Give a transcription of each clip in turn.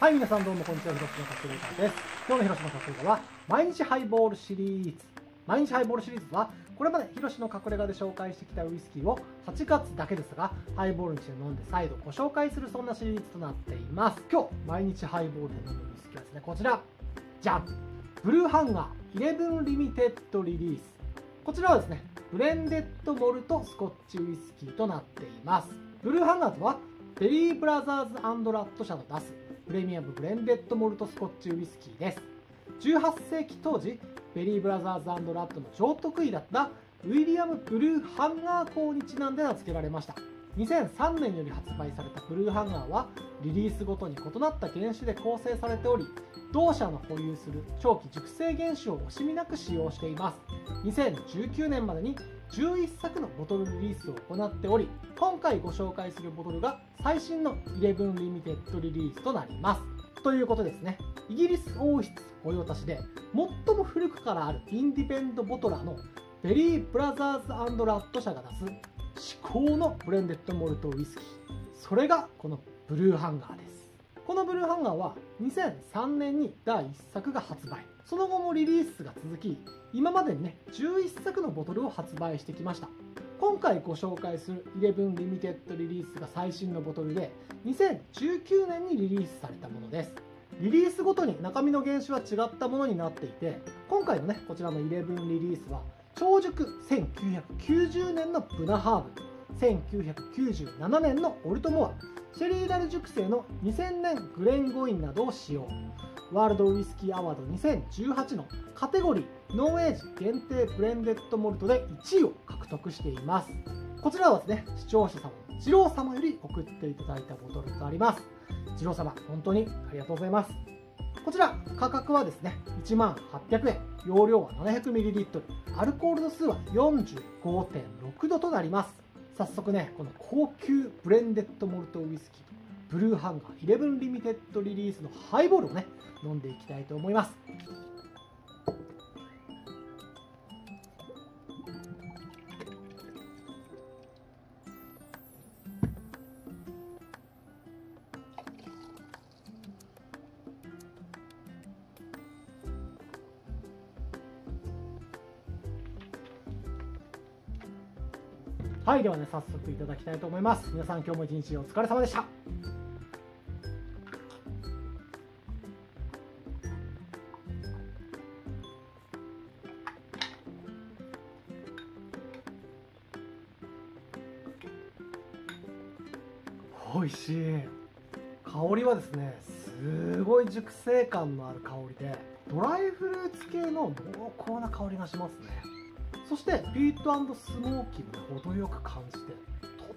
はい、皆さんどうもこんにちは、広島カップレーカーです。今日の広島カップレーカーは、毎日ハイボールシリーズ。毎日ハイボールシリーズは、これまで広島隠れ家で紹介してきたウイスキーを8月だけですが、ハイボールにして飲んで再度ご紹介するそんなシリーズとなっています。今日、毎日ハイボールで飲むウイスキーはですね、こちら。じゃん Blue Hanger 11 Limited Release。こちらはですね、ブレンデッドモルトスコッチウイスキーとなっています。ブルーハンガーとは、ベリーブラザーズラット社の出すプレミアムブレンデッドモルトスコッチウイスキーです。18世紀当時ベリーブラザーズラットの超得意だったウィリアム・ブルーハンガー校にちなんで名付けられました。2003年より発売されたブルーハンガーはリリースごとに異なった原種で構成されており同社の保有する長期熟成原種を惜しみなく使用しています。2019年までに11作のボトルリリースを行っており今回ご紹介するボトルが最新の11 Limited Release となります。ということですね。イギリス王室御用達で最も古くからあるインディペンデントボトラーの Berry Brothers & Rudd 社が出す至高のブレンデッドモルトウイスキー。それがこの Blue Hanger です。この Blue Hanger は2003年に第1作が発売。その後もリリースが続き今までにね11作のボトルを発売してきました。今回ご紹介する11リミテッドリリースが最新のボトルで2019年にリリースされたものです。リリースごとに中身の原種は違ったものになっていて今回のねこちらの11リリースは超熟1990年のブナハーブ1997年のオルトモアシェリーダル熟成の2000年グレンゴインなどを使用。ワールドウイスキーアワード2018のカテゴリーノーエイジ限定ブレンデッドモルトで1位を獲得しています。こちらはですね視聴者様二郎様より送っていただいたボトルとなります。二郎様本当にありがとうございます。こちら価格はですね1万800円。容量は 700ml アルコール度数は45.6度となります。早速ねこの高級ブレンデッドモルトウイスキー。ブルーハンガー11リミテッドリリースのハイボールをね飲んでいきたいと思います。はいではね早速いただきたいと思います。皆さん今日も一日お疲れ様でした。美味しい。香りはですねすごい熟成感のある香りでドライフルーツ系の濃厚な香りがしますね。そしてピートスモーキーも程よく感じて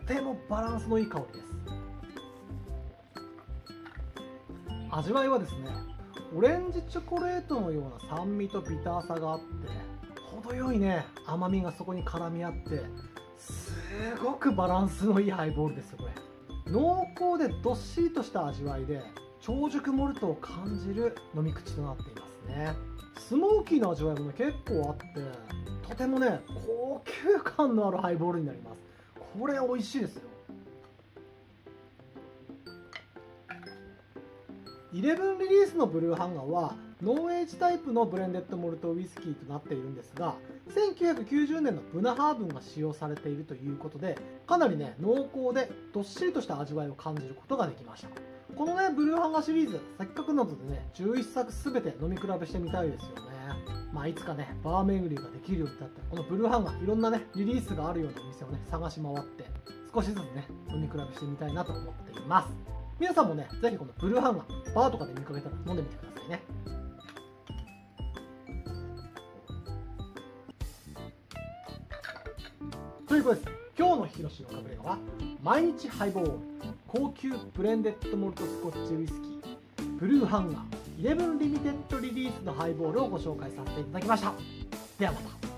とてもバランスのいい香りです。味わいはですねオレンジチョコレートのような酸味とビターさがあって程よいね甘みがそこに絡み合ってすごくバランスのいいハイボールですよこれ。濃厚でどっしりとした味わいで超熟モルトを感じる飲み口となっていますね。スモーキーな味わいもね結構あってとてもね高級感のあるハイボールになります。これ美味しいですよ。11リリースのブルーハンガーはノーエイジタイプのブレンデッドモルトウイスキーとなっているんですが1990年のブナハーブンが使用されているということでかなりね濃厚でどっしりとした味わいを感じることができました。このねブルーハンガーシリーズせっかくなのでね11作全て飲み比べしてみたいですよね。まあいつかねバー巡りができるようになったらこのブルーハンガーいろんなねリリースがあるようなお店をね探し回って少しずつね飲み比べしてみたいなと思っています。皆さんもねぜひこのブルーハンガーバーとかで見かけたら飲んでみてくださいね。いうことです。今日の広島かぶれ家は毎日ハイボール高級ブレンデッドモルトスコッチウイスキーブルーハンガーイレブンリミテッドリリースのハイボールをご紹介させていただきました。ではまた。